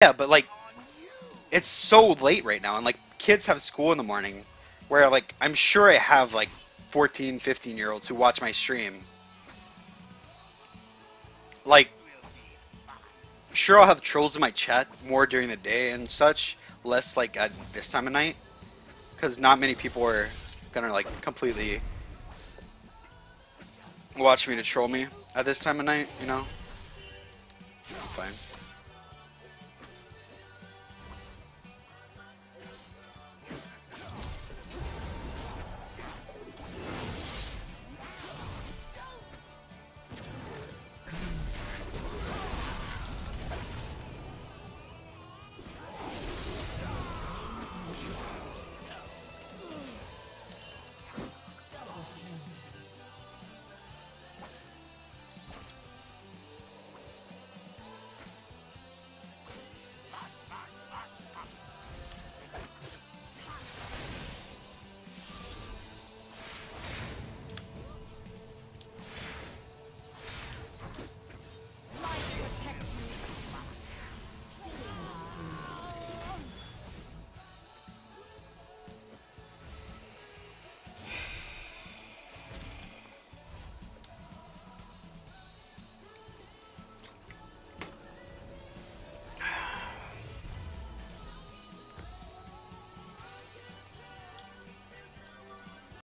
Yeah, but like, it's so late right now, and like kids have school in the morning, where like I'm sure I have like 14, 15 year olds who watch my stream. Like, sure I'll have trolls in my chat more during the day and such, less like at this time of night, because not many people are gonna like completely watch me to troll me at this time of night, you know. Fine.